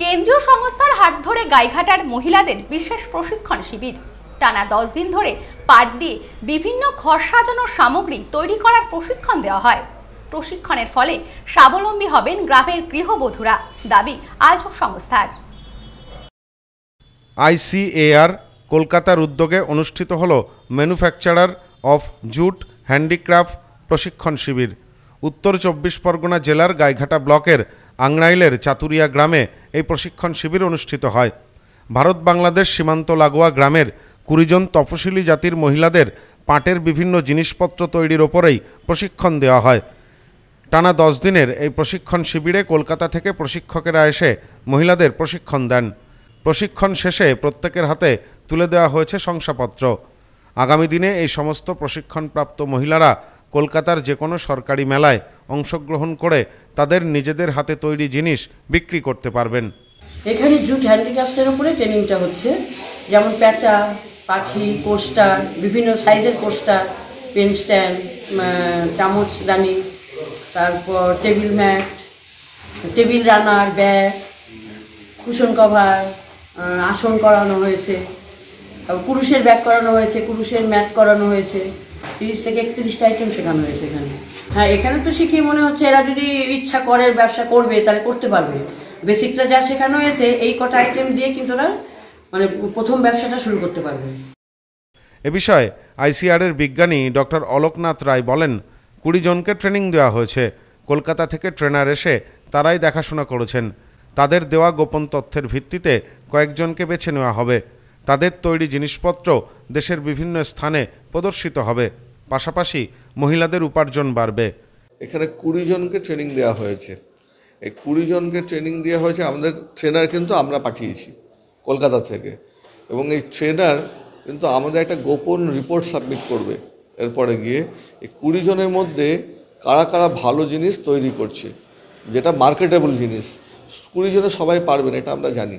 কেন্দ্রীয় সংস্থার হাত ধরে গাইঘাটার মহিলাদের বিশেষ প্রশিক্ষণ শিবির। টানা দশ দিন ধরে পাট দিয়ে বিভিন্ন ঘর সাজানোর সামগ্রী তৈরি করার প্রশিক্ষণ দেওয়া হয়। প্রশিক্ষণের ফলে স্বাবলম্বী হবেন গ্রামের গৃহবধূরা। দাবি আয়োজক সংস্থার। আইসিএআর কলকাতার উদ্যোগে অনুষ্ঠিত হল ম্যানুফ্যাকচারার অফ জুট হ্যান্ডিক্রাফট প্রশিক্ষণ শিবির। উত্তর চব্বিশ পরগনা জেলার গাইঘাটা ব্লকের আংরাইলের চাতুরিয়া গ্রামে এই প্রশিক্ষণ শিবির অনুষ্ঠিত হয়। ভারত বাংলাদেশ সীমান্ত লাগোয়া গ্রামের কুড়িজন তফসিলি জাতির মহিলাদের পাটের বিভিন্ন জিনিসপত্র তৈরির ওপরেই প্রশিক্ষণ দেওয়া হয়। টানা দশ দিনের এই প্রশিক্ষণ শিবিরে কলকাতা থেকে প্রশিক্ষকেরা এসে মহিলাদের প্রশিক্ষণ দেন। প্রশিক্ষণ শেষে প্রত্যেকের হাতে তুলে দেওয়া হয়েছে শংসাপত্র। আগামী দিনে এই সমস্ত প্রশিক্ষণপ্রাপ্ত মহিলারা কলকাতার যে কোনো সরকারি মেলায় অংশগ্রহণ করে তাদের নিজেদের হাতে তৈরি জিনিস বিক্রি করতে পারবেন। এখানে জুট হ্যান্ডিক্রাফটসের উপরে ট্রেনিংটা হচ্ছে। যেমন প্যাঁচা, পাখি কোস্টার বিভিন্ন সাইজের কোস্টার পেন স্ট্যান্ড চামচ, দানি, তারপর table mat, table runner, bag, cushion cover আসন করানো হয়েছে। পুরুষের ব্যাগ করানো হয়েছে, পুরুষের ম্যাট করানো হয়েছে। তিরিশ থেকে একত্রিশটা আইটেম শেখানো হয়েছে এখানে হ্যাঁ এখানে তো শিখিয়ে মনে হচ্ছে এরা যদি ইচ্ছা করে, ব্যবসা করবে, তাহলে করতে পারবে। বেসিকটা যা শেখানো হয়েছে, এই কটা আইটেম দিয়ে কিন্তু ওরা মানে প্রথম ব্যবসাটা শুরু করতে পারবে। এ বিষয়ে আইসিআরের বিজ্ঞানী ডক্টর অলোকনাথ রায় বলেন, কুড়ি জনকে ট্রেনিং দেওয়া হয়েছে। কলকাতা থেকে ট্রেনার এসে তারাই দেখাশোনা করেছেন। তাদের দেওয়া গোপন তথ্যের ভিত্তিতে কয়েকজনকে বেছে নেওয়া হবে। তাদের তৈরি জিনিসপত্র দেশের বিভিন্ন স্থানে প্রদর্শিত হবে। পাশাপাশি মহিলাদের উপার্জন বাড়বে। এখানে কুড়ি জনকে ট্রেনিং দেওয়া হয়েছে। এই কুড়ি জনকে ট্রেনিং দেওয়া হয়েছে, আমাদের ট্রেনার কিন্তু আমরা পাঠিয়েছি কলকাতা থেকে। এবং এই ট্রেনার কিন্তু আমাদের একটা গোপন রিপোর্ট সাবমিট করবে। এরপরে গিয়ে এই কুড়ি জনের মধ্যে কারা কারা ভালো জিনিস তৈরি করছে, যেটা মার্কেটেবল জিনিস, কুড়ি জনে সবাই পারবেন, এটা আমরা জানি।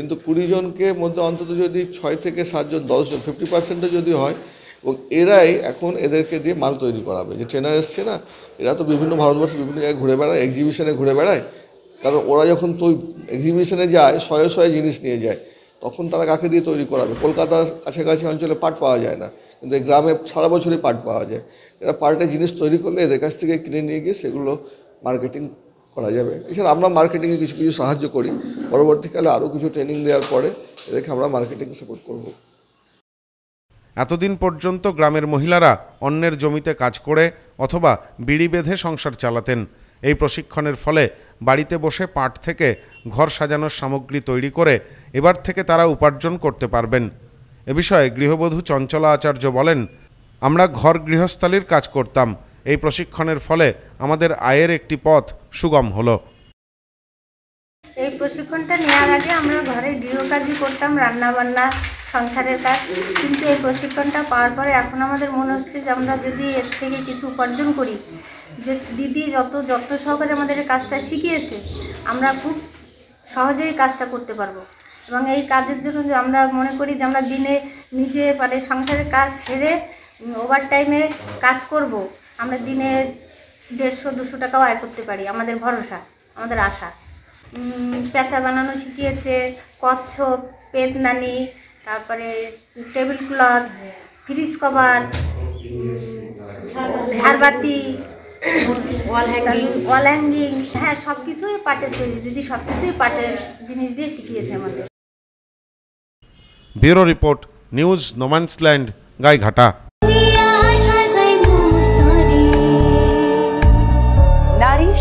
কিন্তু কুড়ি জনকে মধ্যে অন্তত যদি ছয় থেকে সাতজন দশজন ফিফটি পার্সেন্টও যদি হয়, এবং এরাই এখন এদেরকে দিয়ে মাল তৈরি করাবে। যে ট্রেনার এসছে না, এরা তো বিভিন্ন ভারতবর্ষে বিভিন্ন জায়গায় ঘুরে বেড়ায় এক্সিবিশনে ঘুরে বেড়ায়। কারণ ওরা যখন তো এক্সিবিশনে যায়, শয়ে শয়ে জিনিস নিয়ে যায়, তখন তারা কাকে দিয়ে তৈরি করাবে? কলকাতার কাছাকাছি অঞ্চলে পাট পাওয়া যায় না, কিন্তু গ্রামে সারা বছরই পাট পাওয়া যায়। এরা পাটের জিনিস তৈরি করলে এদের কাছ থেকে কিনে নিয়ে গিয়ে সেগুলো মার্কেটিং করা যাবে। এছাড়া আমরা মার্কেটিংয়ে কিছু কিছু সাহায্য করি। পরবর্তীকালে আরও কিছু ট্রেনিং দেওয়ার পরে এদেরকে আমরা মার্কেটিং সাপোর্ট করব। এতদিন পর্যন্ত গ্রামের মহিলারা অন্যের জমিতে কাজ করে অথবা বিড়ি বেঁধে সংসার চালাতেন। এই প্রশিক্ষণের ফলে বাড়িতে বসে পাট থেকে ঘর সাজানোর সামগ্রী তৈরি করে এবার থেকে তারা উপার্জন করতে পারবেন। এ বিষয়ে গৃহবধূ চঞ্চলা আচার্য বলেন, আমরা ঘর গৃহস্থালির কাজ করতাম। এই প্রশিক্ষণের ফলে আমাদের আয়ের একটি পথ সুগম হলো। এই প্রশিক্ষণটা নেওয়ার আগে আমরা ঘরে গৃহকাজই করতাম রান্না বান্না সংসারের কাজ। কিন্তু এই প্রশিক্ষণটা পাওয়ার পরে এখন আমাদের মনে হচ্ছে যে আমরা যদি এর থেকে কিছু উপার্জন করি, যে দিদি যত যত সহকারে আমাদের কাজটা শিখিয়েছে, আমরা খুব সহজেই কাজটা করতে পারব। এবং এই কাজের জন্য যে আমরা মনে করি যে আমরা দিনে নিজে মানে সংসারের কাজ সেরে ওভার টাইমে কাজ করব আমরা দিনে দেড়শো দুশো টাকাও আয় করতে পারি আমাদের ভরসা আমাদের আশা। প্যাঁচা বানানো শিখিয়েছে কচ্ছপ পেতনানি তারপরে টেবিল ক্লথ ফ্রিজ কভার ঝাড়বাতি ওয়াল হ্যাঙ্গিং হ্যাঁ সব কিছুই পাটের তৈরি দিদি সব কিছুই পাটের জিনিস দিয়ে শিখিয়েছে আমাদের। Bureau report news no man's land Gaighata.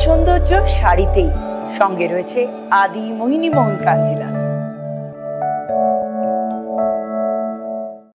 সৌন্দর্য শাড়িতেই সঙ্গে রয়েছে আদি মোহিনী মোহন কাঞ্জিলা